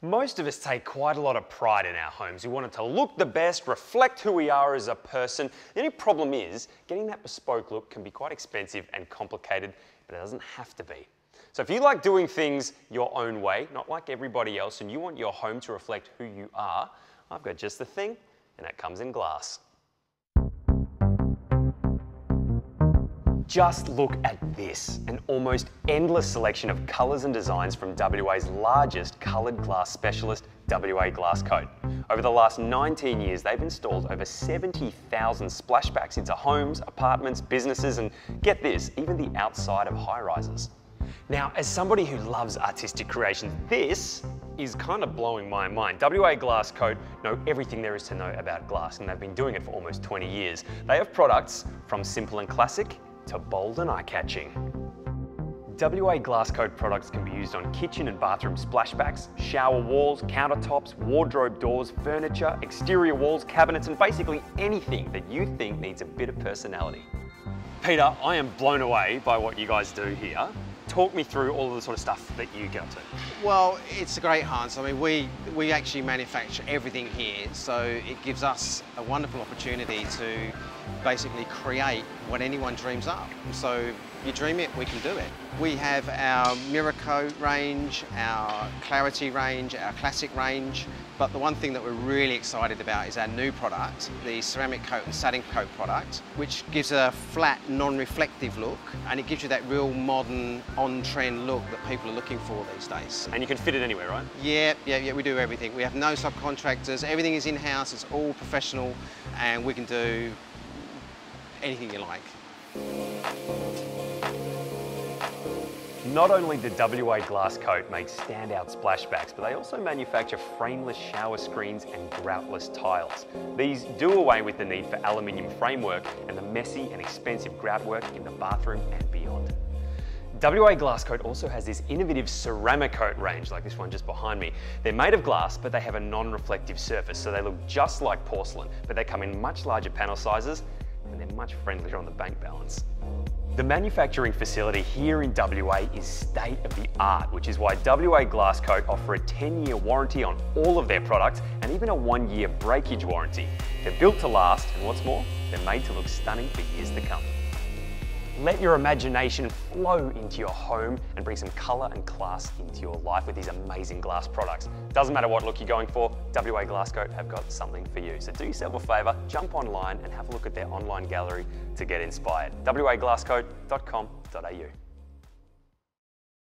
Most of us take quite a lot of pride in our homes. We want it to look the best, reflect who we are as a person. The only problem is getting that bespoke look can be quite expensive and complicated, but it doesn't have to be. So if you like doing things your own way, not like everybody else, and you want your home to reflect who you are, I've got just the thing, and that comes in glass. Just look at this, an almost endless selection of colours and designs from WA's largest coloured glass specialist, WA Glasskote. Over the last 19 years, they've installed over 70,000 splashbacks into homes, apartments, businesses, and get this, even the outside of high rises. Now, as somebody who loves artistic creation, this is kind of blowing my mind. WA Glasskote know everything there is to know about glass, and they've been doing it for almost 20 years. They have products from simple and classic to bold and eye-catching. WA Glasskote products can be used on kitchen and bathroom splashbacks, shower walls, countertops, wardrobe doors, furniture, exterior walls, cabinets, and basically anything that you think needs a bit of personality. Peter, I am blown away by what you guys do here. Talk me through all of the sort of stuff that you get up to. Well, it's a great Hans. I mean, we, we actually manufacture everything here, so it gives us a wonderful opportunity to basically create what anyone dreams up. So you dream it, we can do it. We have our mirror coat range, our clarity range, our classic range, but the one thing that we're really excited about is our new product, the ceramic coat and satin coat product, which gives a flat, non-reflective look, and it gives you that real modern, on-trend look that people are looking for these days. And you can fit it anywhere, right? Yeah, yeah, yeah, we do everything. We have no subcontractors, everything is in-house, it's all professional, and we can do anything you like. Not only did WA Glasskote make standout splashbacks, but they also manufacture frameless shower screens and groutless tiles. These do away with the need for aluminium framework and the messy and expensive grout work in the bathroom and beyond. WA Glasskote also has this innovative ceramic coat range, like this one just behind me. They're made of glass, but they have a non-reflective surface, so they look just like porcelain, but they come in much larger panel sizes and they're much friendlier on the bank balance. The manufacturing facility here in WA is state of the art, which is why WA Glasskote offer a 10 year warranty on all of their products and even a one year breakage warranty. They're built to last and what's more, they're made to look stunning for years to come. Let your imagination flow into your home and bring some colour and class into your life with these amazing glass products. Doesn't matter what look you're going for, WA Glasskote have got something for you. So do yourself a favour, jump online and have a look at their online gallery to get inspired. waglasskote.com.au